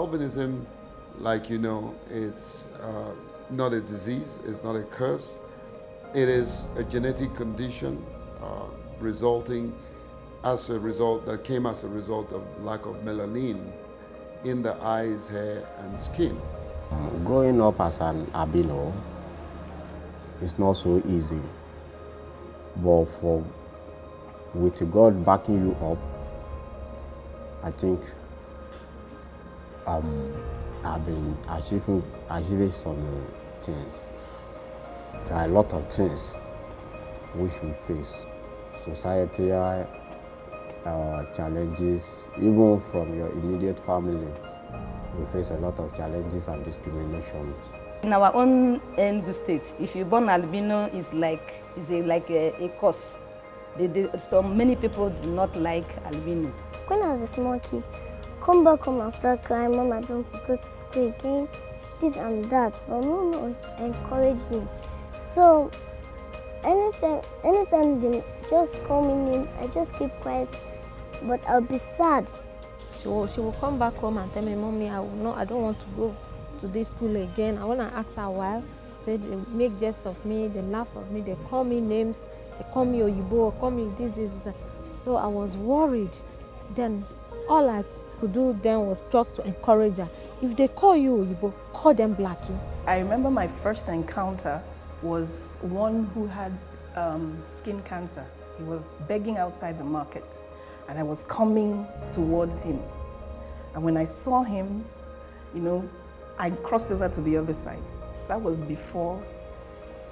albinism, like you know, it's uh, not a disease, it's not a curse. It is a genetic condition uh, resulting as a result, that came as a result of lack of melanin in the eyes, hair, and skin. Growing up as an albino is not so easy, but for with God backing you up, I think um, I've been achieving, achieving some things. There are a lot of things which we face. Societal uh, challenges, even from your immediate family, we face a lot of challenges and discrimination. In our own Enugu state, if you're born albino, is like is a, like a, a curse. They, they, so many people do not like albino. When I was a small kid, come back home and start crying, Mom, I don't go to school again, this and that. But Mom encouraged me. So anytime, anytime they just call me names, I just keep quiet, but I'll be sad. She will, she will come back home and tell me, Mommy, I will not, I don't want to go to this school again. I want to ask her why. Say they make jest of me, they laugh at me, they call me names, they call me Oyibo, call me this, this, this. So I was worried. Then all I could do then was just to encourage her. If they call you Oyibo, call them Blackie. I remember my first encounter was one who had um, skin cancer. He was begging outside the market and I was coming towards him. And when I saw him, you know, I crossed over to the other side. That was before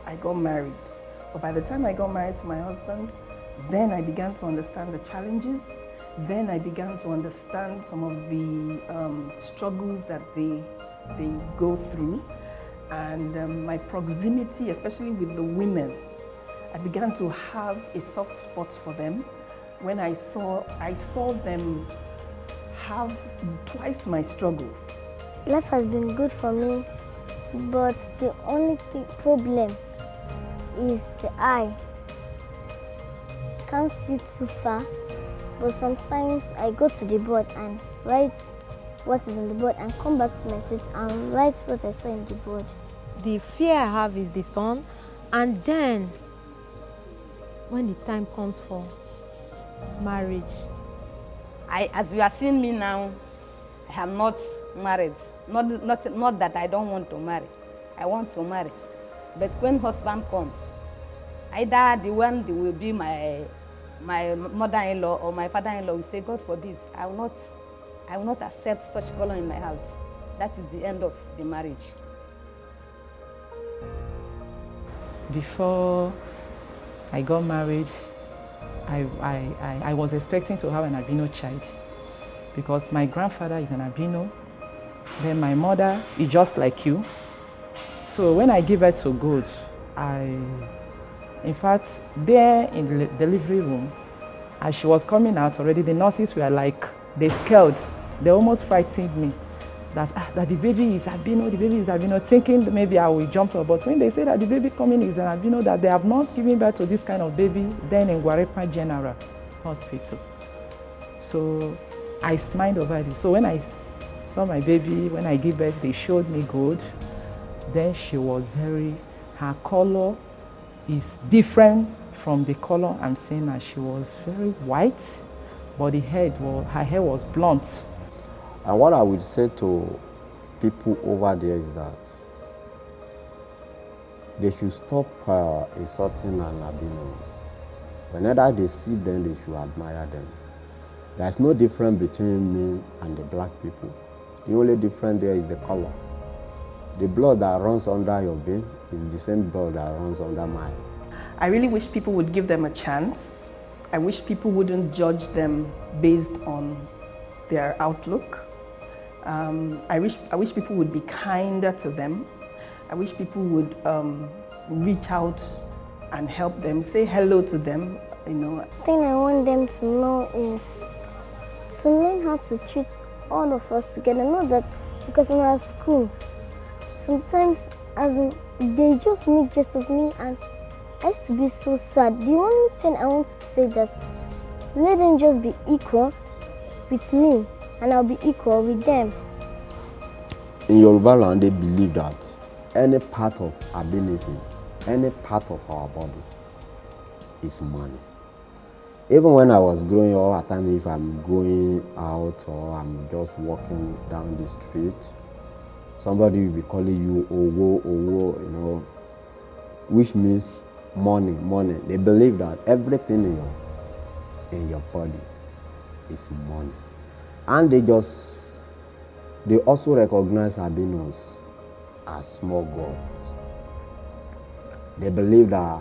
I got married. But by the time I got married to my husband, then I began to understand the challenges. Then I began to understand some of the um, struggles that they, they go through. And um, my proximity, especially with the women, I began to have a soft spot for them when I saw, I saw them have twice my struggles. Life has been good for me, but the only problem is the eye. Can't see too far, but sometimes I go to the board and write what is on the board and come back to my seat and write what I saw in the board. The fear I have is the sun, and then when the time comes for marriage, I, as you are seeing me now, I am not married. Not, not, not that I don't want to marry. I want to marry. But when husband comes, either the one that will be my, my mother-in-law or my father-in-law will say, God forbid, I will, not, I will not accept such color in my house. That is the end of the marriage. Before I got married, I, I, I, I was expecting to have an albino child because my grandfather is an albino, then my mother is just like you. So when I gave birth to God, I, in fact, there in the delivery room, as she was coming out already, the nurses were like, they scared, they almost frightened me. That, ah, that the baby is albino, the baby is albino, thinking maybe I will jump her. But when they say that the baby coming is an albino, that they have not given birth to this kind of baby, then in Gwarinpa General Hospital. So I smiled over it. So when I saw my baby, when I gave birth, they showed me good. Then she was very, her color is different from the color I'm seeing now. She was very white, but the head, was, her hair was blunt. And what I would say to people over there is that they should stop uh, insulting an albino. Whenever they see them, they should admire them. There's no difference between me and the black people. The only difference there is the color. The blood that runs under your vein is the same blood that runs under mine. I really wish people would give them a chance. I wish people wouldn't judge them based on their outlook. Um, I, wish, I wish people would be kinder to them. I wish people would um, reach out and help them, say hello to them. You know. The thing I want them to know is to learn how to treat all of us together. Not that because in our school, sometimes as in, they just make jest of me and I used to be so sad. The only thing I want to say that let them just be equal with me and I'll be equal with them. in Yoruba land, they believe that any part of albinism, any part of our body is money. Even when I was growing up, at times if I'm going out or I'm just walking down the street, somebody will be calling you owo, owo, you know, which means money, money. They believe that everything in your, in your body is money. And they just, they also recognize albinos as small gods. They believe that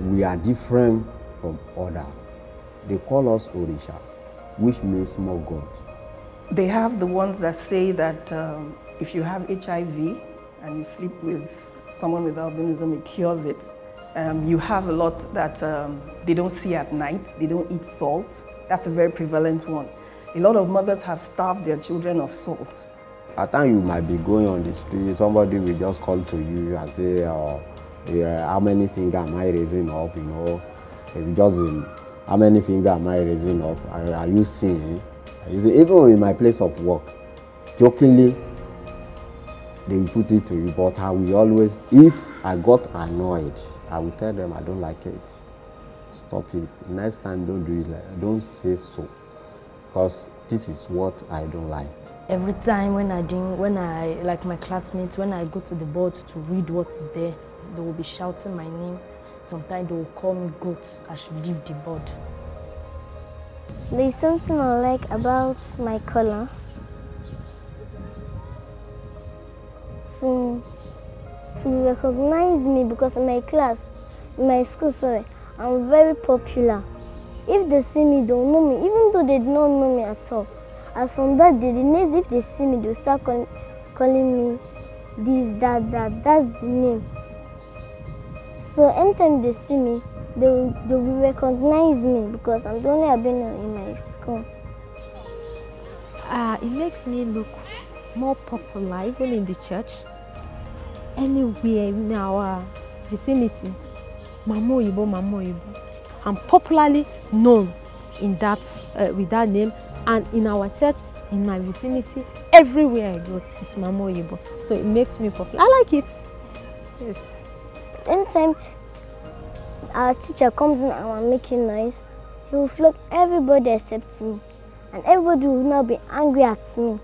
we are different from other. They call us Orisha, which means small god. They have the ones that say that um, if you have HIV and you sleep with someone with albinism, it cures it. Um, you have a lot that um, they don't see at night. They don't eat salt. That's a very prevalent one. A lot of mothers have starved their children of salt. At times you might be going on the street, somebody will just call to you and say, uh, yeah, how many fingers am I raising up, you know? If just how many fingers am I raising up? Are, are you seeing? You seeing? Even in my place of work, jokingly, they put it to you, but I will always, if I got annoyed, I will tell them I don't like it. Stop it. Next time, don't do it like Don't say so. Because this is what I don't like. Every time when I do, when I, like my classmates, when I go to the board to read what is there, they will be shouting my name. Sometimes they will call me goat. I should leave the board. There's something I like about my color. To, to recognize me because in my class, in my school, sorry, I'm very popular. If they see me, they don't know me, even though they don't know me at all. As from that day, the next if they see me, they'll start call, calling me this, that, that. That's the name. So anytime they see me, they will, they will recognize me because I'm the only albino in my school. Uh, it makes me look more popular even in the church. Anywhere in our vicinity, Mama Oyibo, Mama Oyibo. I'm popularly known in that, uh, with that name and in our church, in my vicinity, everywhere I go, it's Mama Oyibo. So it makes me popular. I like it. Yes. Anytime our teacher comes in and I'm making noise, he will flog everybody except me. And everybody will now be angry at me.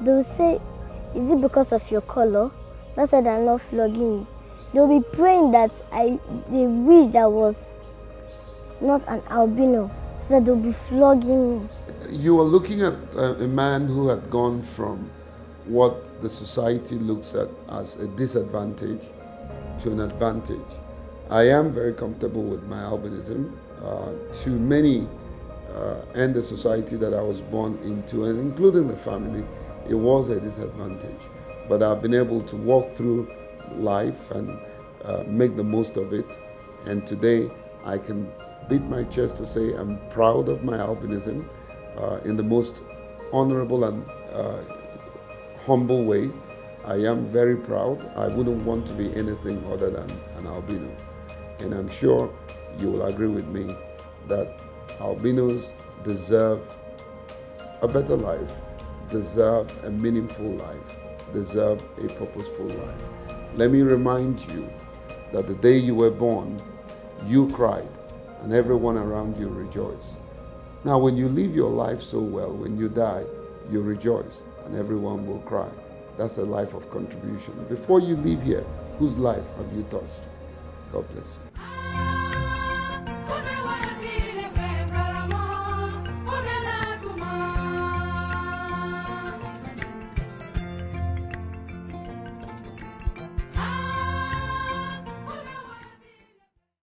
They will say, is it because of your color? That's why they're not flogging me. They'll be praying that I they wish that was not an albino, so they'll be flogging me. You are looking at a, a man who had gone from what the society looks at as a disadvantage to an advantage. I am very comfortable with my albinism. Uh, to many uh, and the society that I was born into, and including the family, it was a disadvantage. But I've been able to walk through life and uh, make the most of it. And today I can beat my chest to say I'm proud of my albinism uh, in the most honorable and uh, humble way. I am very proud. I wouldn't want to be anything other than an albino. And I'm sure you will agree with me that albinos deserve a better life, deserve a meaningful life, deserve a purposeful life. Let me remind you that the day you were born, you cried and everyone around you rejoiced. Now, when you live your life so well, when you die, you rejoice and everyone will cry. That's a life of contribution. Before you leave here, whose life have you touched? God bless you.